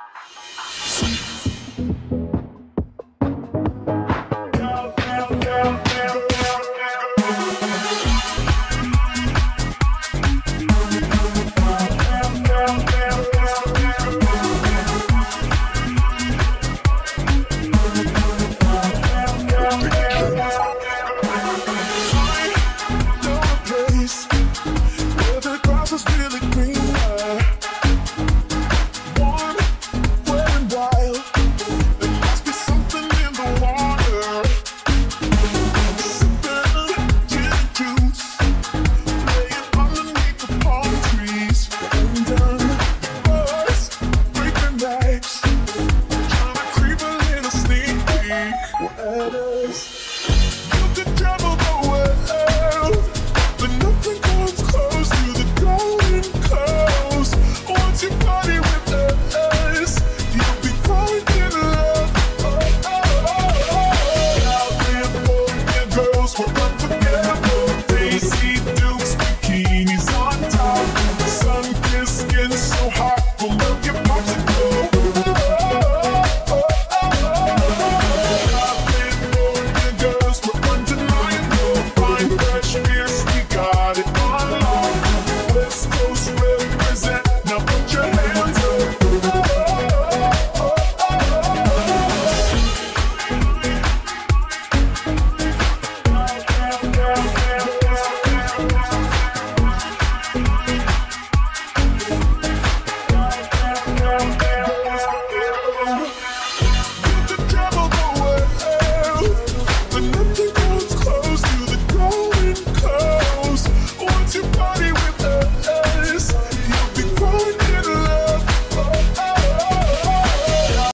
Sweet. at us. Out to travel the world, but nothing comes close to the golden coast. You with us, you'll be love. Daisy Dukes, bikinis on top, sun-kissed skin so hot,